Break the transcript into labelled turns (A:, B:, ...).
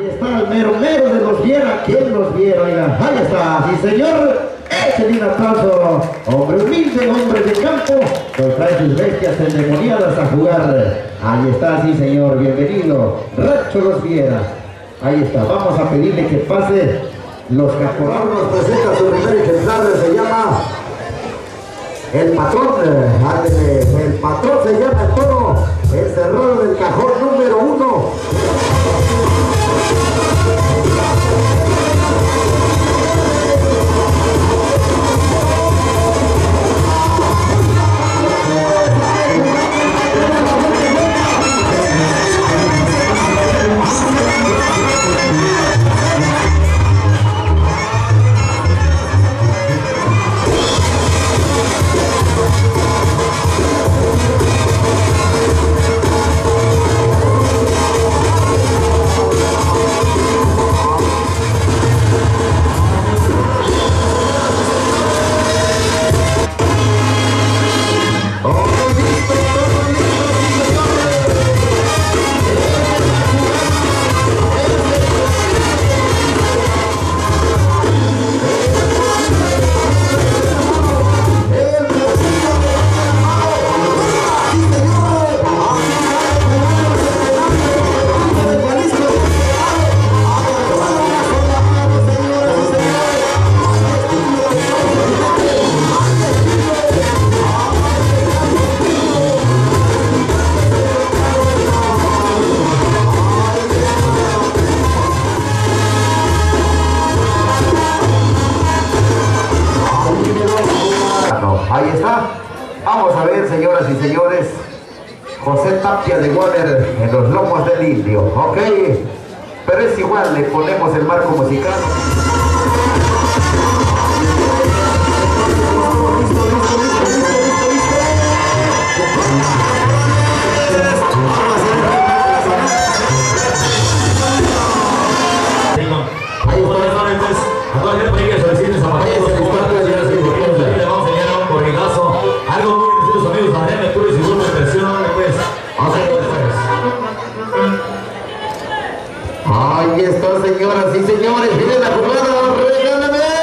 A: Ahí está el mero mero de los viera. ¿Quién los viera? Oiga, ahí está. Sí, señor. Échale un aplauso. Hombre humilde, hombre de campo. Pues trae sus bestias endemoniadas a jugar. Ahí está, sí, señor. Bienvenido. Racho los viera. Ahí está. Vamos a pedirle que pase los caporales. Nos presenta su primer ejemplar. Se llama el patrón, eh, el patrón se llama el toro, el cerrado del cajón Ahí está. Vamos a ver, señoras y señores. José Tapia de Water en los lomos del indio, ¿ok? Pero es igual, le ponemos el marco musical. Ahí está, señoras y señores. Miren la jugada, regálame.